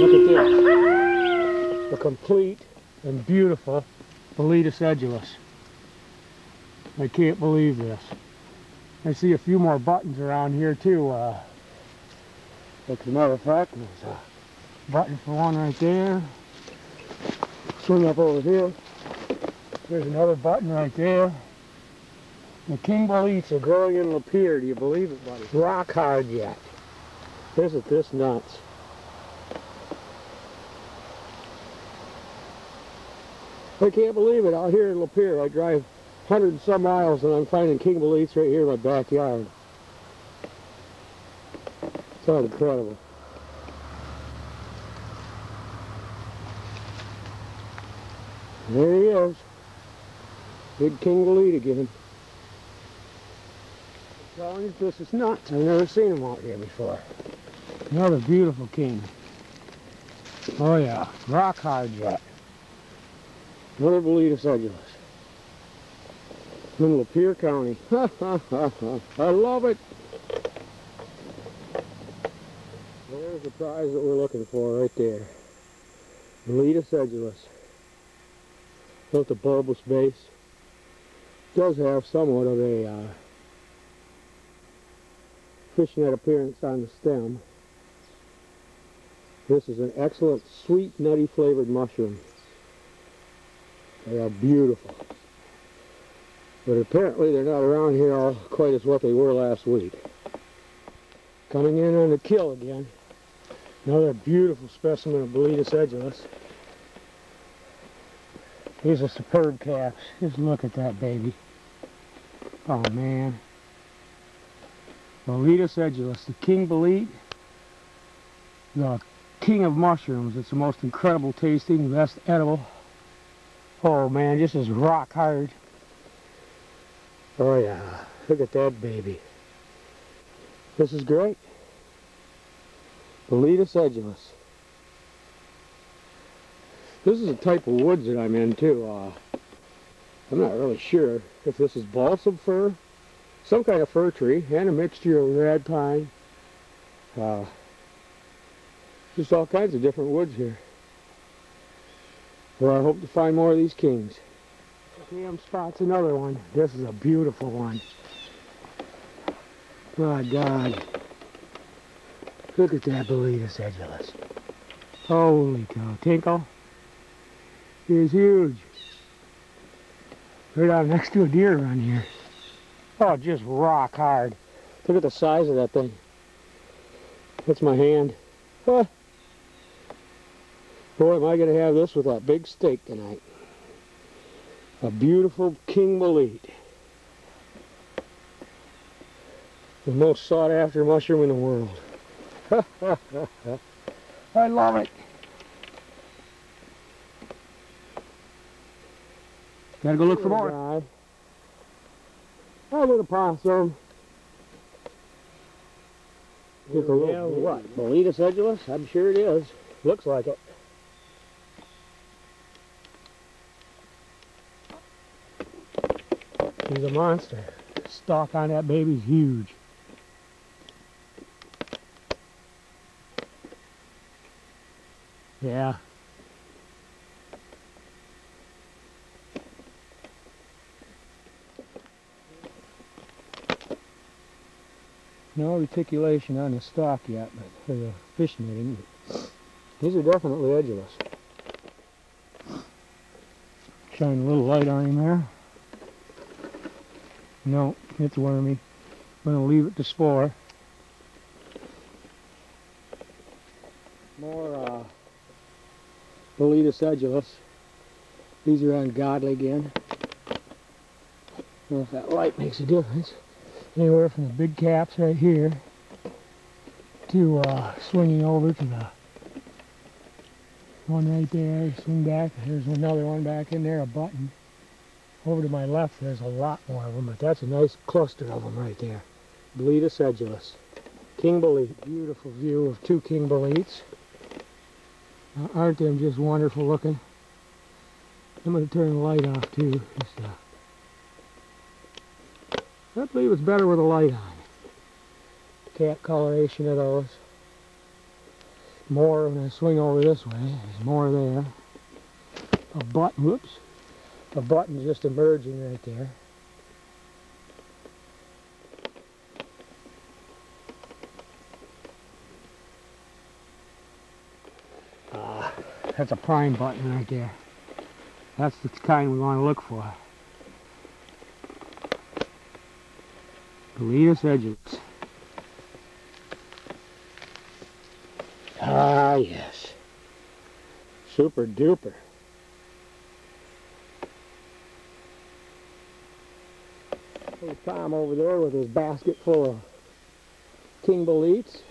Look at this. The complete and beautiful Boletus edulis. I can't believe this. I see a few more buttons around here too. Uh, as a matter of fact, there's a button for one right there. Swing up over here. There's another button right there. The king boletes are growing in Lapeer. Do you believe it, buddy? Rock hard yet. Isn't this nuts? I can't believe it. Out here in Lapeer, I drive 100 and some miles and I'm finding king boletes right here in my backyard. It's all incredible. There he is. Big king bolete again. You, this is nuts. I've never seen him out here before. Another beautiful king. Oh yeah, rock. Another Boletus edulis. In Lapeer County. I love it. There's the prize that we're looking for right there. Boletus edulis. Built a bulbous base. Does have somewhat of a uh, fishnet appearance on the stem. This is an excellent sweet nutty flavored mushroom. They are beautiful. But apparently they're not around here quite as what they were last week. Coming in on the kill again. Another beautiful specimen of Boletus edulis. These are superb calves. Just look at that baby. Oh man. Boletus edulis, the king bolete, the king of mushrooms. It's the most incredible tasting, best edible. Oh man, this is rock hard. Oh yeah, look at that baby. This is great. Boletus edulis. This is a type of woods that I'm in too. Uh, I'm not really sure if this is balsam fir, some kind of fir tree, and a mixture of red pine. Uh, just all kinds of different woods here. Well, I hope to find more of these kings. Cam spot's another one. This is a beautiful one. My God. Look at that Boletus edulis. Holy cow. Tinkle is huge. Right out next to a deer run here. Oh, just rock hard. Look at the size of that thing. That's my hand. Huh. Boy, am I going to have this with that big steak tonight. A beautiful king bolete. The most sought after mushroom in the world. I love it. Gotta go look for more. Oh, little possum. Just a little, what, Boletus edulis? I'm sure it is. Looks like it. He's a monster. Stalk on that baby's huge. Yeah. No reticulation on the stock yet, but for the fish netting, these are definitely edulis. Shine a little light on him there. No, it's wormy. I'm going to leave it to spore. More uh, Boletus. These are ungodly again. I don't know if that light makes a difference. Anywhere from the big caps right here to uh, swinging over to the one right there. Swing back. There's another one back in there, a button. Over to my left, there's a lot more of them, but that's a nice cluster of them right there. Boletus edulis. King. Beautiful view of two king aren't them just wonderful looking? I'm going to turn the light off too. Just, uh... I believe it's better with a light on. Cat coloration of those. More when I swing over this way. There's more there. A button, whoops. A button just emerging right there. Ah, that's a prime button right there. That's the kind we want to look for. Boletus edges. Ah, yes. Super duper. There's Tom over there with his basket full of king boletes.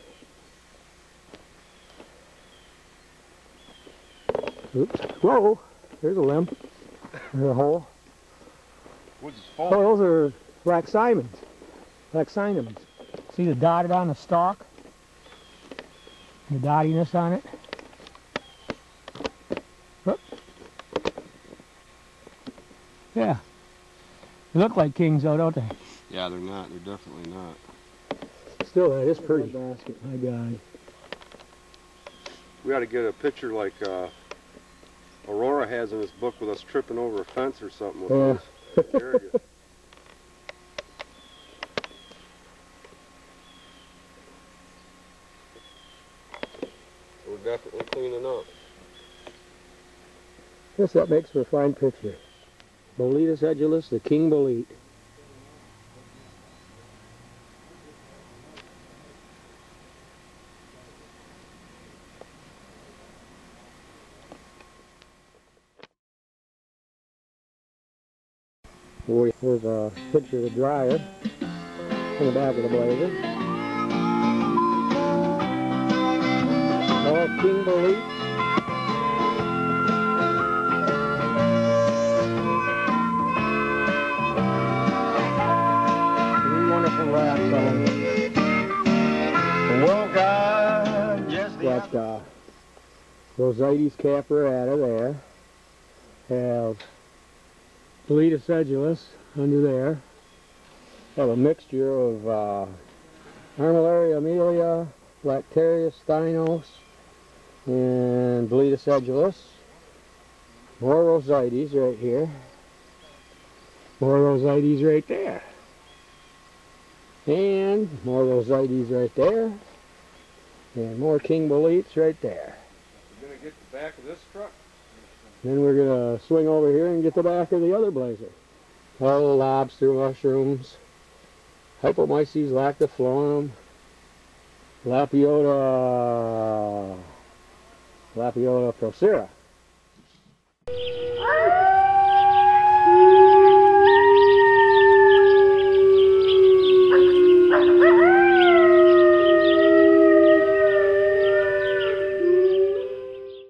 Oops. Whoa. There's a limb. There's a hole. Woods is Oh, those are Black Simons. Black Simons. See the dotted on the stalk? The dottiness on it? Look. Yeah. They look like kings though, don't they? Yeah, they're not. They're definitely not. Still, that is pretty. Basket, my God. We ought to get a picture like uh, Arora has in his book with us tripping over a fence or something. With Yeah. those. There you go. We're definitely cleaning up. Yes, that makes for a fine picture. Boletus edulis, the king bolete. Here's a picture of the dryer in the back of the blazer. Bolete. Three wonderful rats on Well, God, yes, Got uh, Rozites caperata there. Have Boletus edulis under there. Have a mixture of uh, Armillaria mellea, Lactaria steinos, and Boletus edulis. More Rozites right here. More Rozites right there. And more Rozites right there. And more king boletes right there. You're gonna get the back of this truck. Then we're gonna swing over here and get the back of the other blazer. Oh, lobster mushrooms, Hypomyces lactifluorum, Lepiota, Lepiota procera.